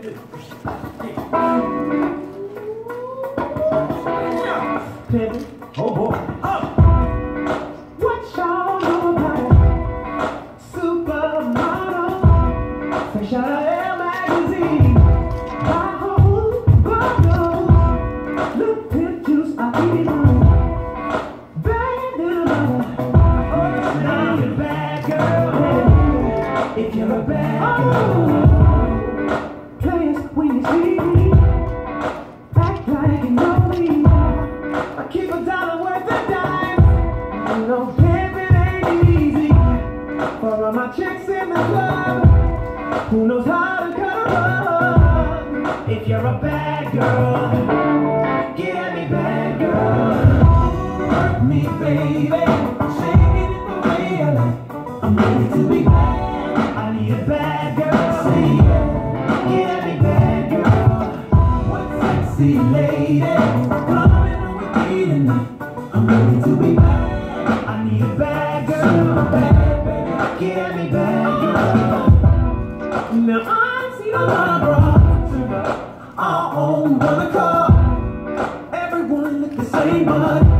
Oh. What y'all know about supermodel? Fresh out of Elle magazine. Know, pimping ain't easy. For all my chicks in the club, who knows how to cut a rug? If you're a bad girl, get at me bad girl. Work me, baby. Shake it the way I like. I'm ready to be bad. I need a bad girl. Get me bad girl. What sexy lady coming with me tonight? Get me bad girl. Now I see a lot of bras all on the car. Everyone look the same, but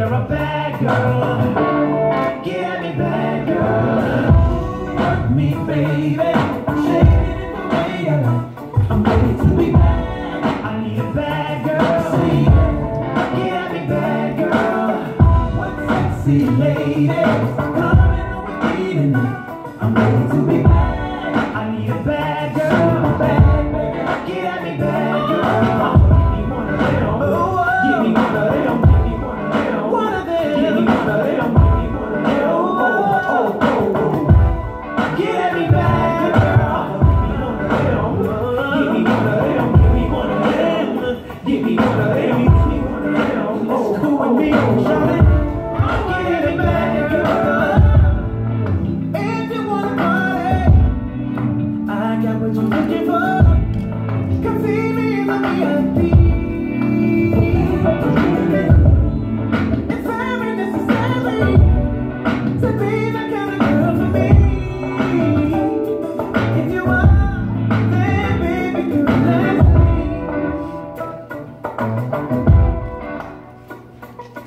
you're a bad girl, get me bad girl. Work me, baby. Shake it the way I like. I'm ready to be bad. I need a bad girl. See, get me bad girl. What sexy lady coming with me tonight? I'm ready to be bad. I need a bad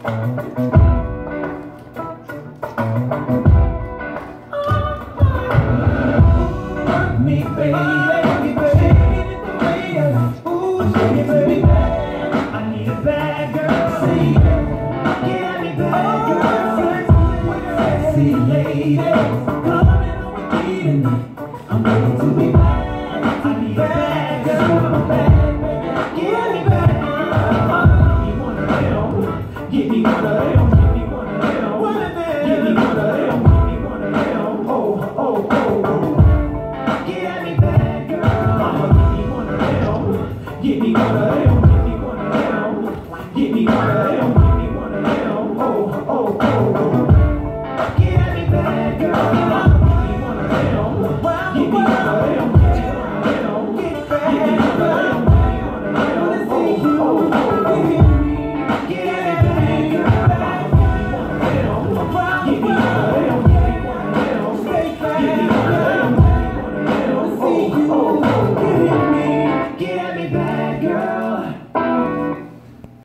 me, baby, baby, shake it the way I like. Ooh, shake it, baby. I need a Get me one of them, get me one of them. Oh, oh, oh, oh. Get at me bad, girl.